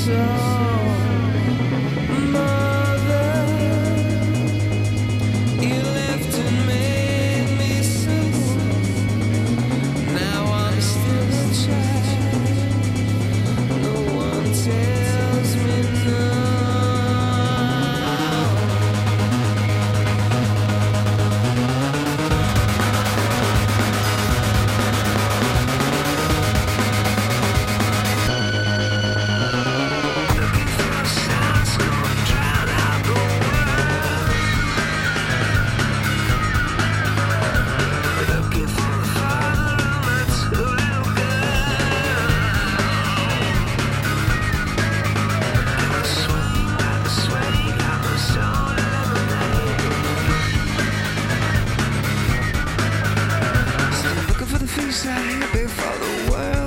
so I before the world?